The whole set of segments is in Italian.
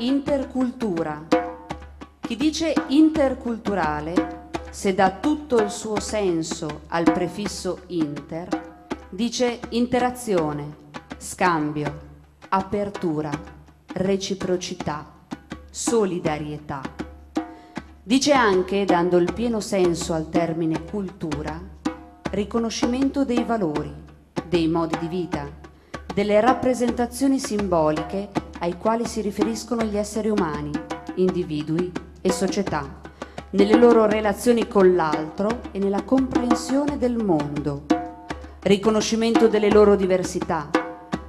intercultura. Chi dice interculturale, se dà tutto il suo senso al prefisso inter, dice interazione, scambio, apertura, reciprocità, solidarietà. Dice anche, dando il pieno senso al termine cultura, riconoscimento dei valori, dei modi di vita, delle rappresentazioni simboliche ai quali si riferiscono gli esseri umani, individui e società, nelle loro relazioni con l'altro e nella comprensione del mondo, riconoscimento delle loro diversità,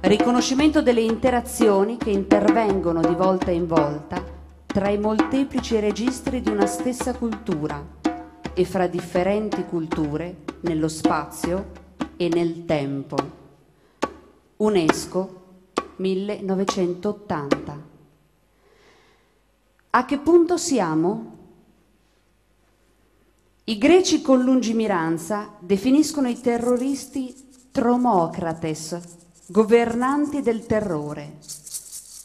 riconoscimento delle interazioni che intervengono di volta in volta tra i molteplici registri di una stessa cultura e fra differenti culture nello spazio e nel tempo. UNESCO 1980. A che punto siamo? I greci con lungimiranza definiscono i terroristi tromocrates, governanti del terrore.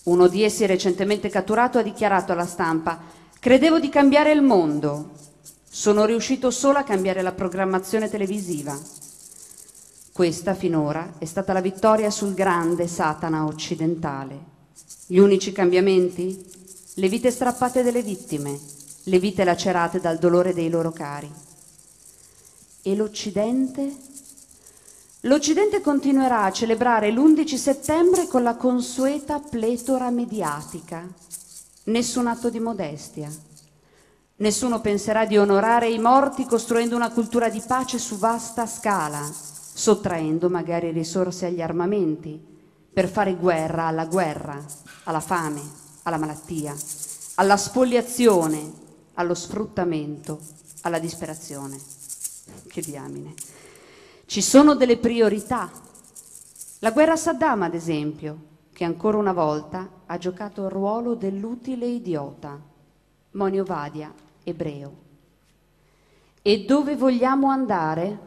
Uno di essi recentemente catturato ha dichiarato alla stampa Credevo di cambiare il mondo. Sono riuscito solo a cambiare la programmazione televisiva. Questa finora è stata la vittoria sul grande Satana occidentale. Gli unici cambiamenti? Le vite strappate delle vittime, le vite lacerate dal dolore dei loro cari. E l'Occidente? L'Occidente continuerà a celebrare l'11 settembre con la consueta pletora mediatica. Nessun atto di modestia. Nessuno penserà di onorare i morti costruendo una cultura di pace su vasta scala sottraendo magari risorse agli armamenti per fare guerra alla guerra, alla fame, alla malattia, alla spoliazione, allo sfruttamento, alla disperazione. Che diamine. Ci sono delle priorità. La guerra a Saddam, ad esempio, che ancora una volta ha giocato il ruolo dell'utile idiota. Monio Vadia, ebreo. E dove vogliamo andare?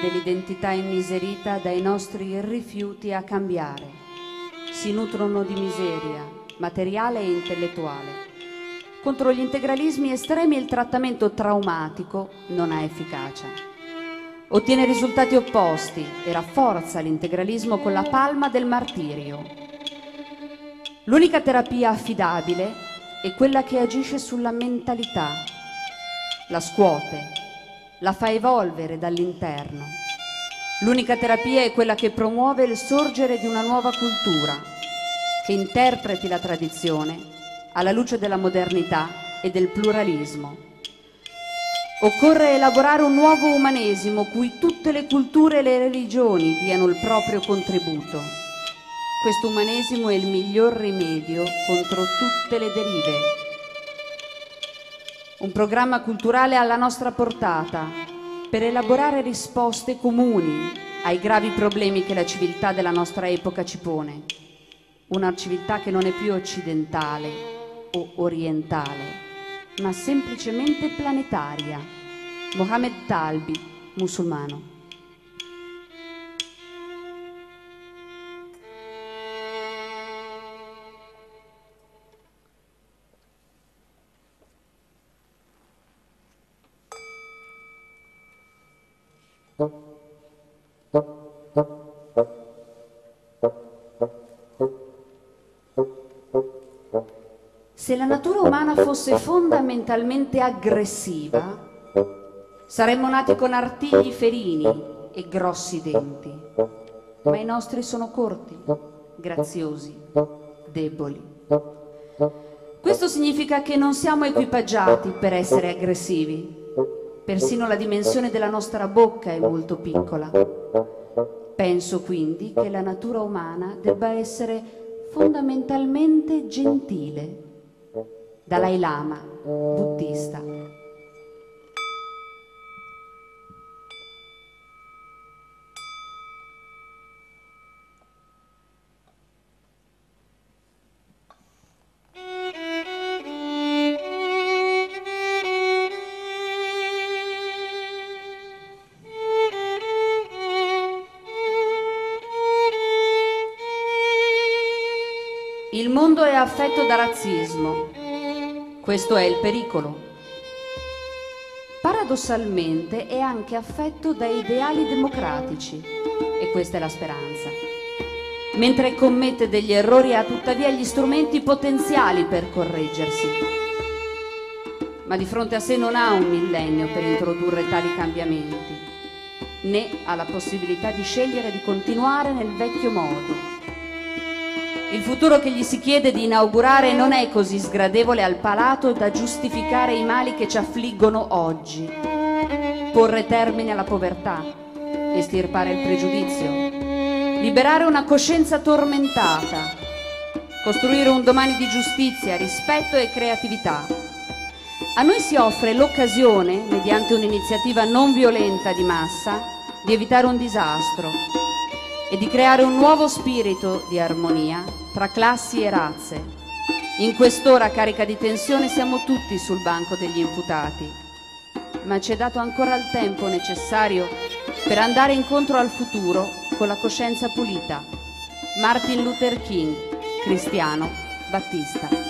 dell'identità immiserita dai nostri rifiuti a cambiare. Si nutrono di miseria, materiale e intellettuale. Contro gli integralismi estremi il trattamento traumatico non ha efficacia. Ottiene risultati opposti e rafforza l'integralismo con la palma del martirio. L'unica terapia affidabile è quella che agisce sulla mentalità, la scuote, la fa evolvere dall'interno. L'unica terapia è quella che promuove il sorgere di una nuova cultura, che interpreti la tradizione alla luce della modernità e del pluralismo. Occorre elaborare un nuovo umanesimo cui tutte le culture e le religioni diano il proprio contributo. Questo umanesimo è il miglior rimedio contro tutte le derive. Un programma culturale alla nostra portata, per elaborare risposte comuni ai gravi problemi che la civiltà della nostra epoca ci pone. Una civiltà che non è più occidentale o orientale, ma semplicemente planetaria. Mohammed Talbi, musulmano. Se la natura umana fosse fondamentalmente aggressiva, saremmo nati con artigli ferini e grossi denti, ma i nostri sono corti, graziosi, deboli. Questo significa che non siamo equipaggiati per essere aggressivi. Persino la dimensione della nostra bocca è molto piccola. Penso quindi che la natura umana debba essere fondamentalmente gentile. Dalai Lama, buddista. Il mondo è affetto da razzismo. Questo è il pericolo. Paradossalmente è anche affetto da ideali democratici e questa è la speranza. Mentre commette degli errori ha tuttavia gli strumenti potenziali per correggersi. Ma di fronte a sé non ha un millennio per introdurre tali cambiamenti, né ha la possibilità di scegliere di continuare nel vecchio modo il futuro che gli si chiede di inaugurare non è così sgradevole al palato da giustificare i mali che ci affliggono oggi. Porre termine alla povertà, estirpare il pregiudizio, liberare una coscienza tormentata, costruire un domani di giustizia, rispetto e creatività. A noi si offre l'occasione, mediante un'iniziativa non violenta di massa, di evitare un disastro e di creare un nuovo spirito di armonia tra classi e razze. In quest'ora carica di tensione siamo tutti sul banco degli imputati, ma ci è dato ancora il tempo necessario per andare incontro al futuro con la coscienza pulita. Martin Luther King, cristiano, battista.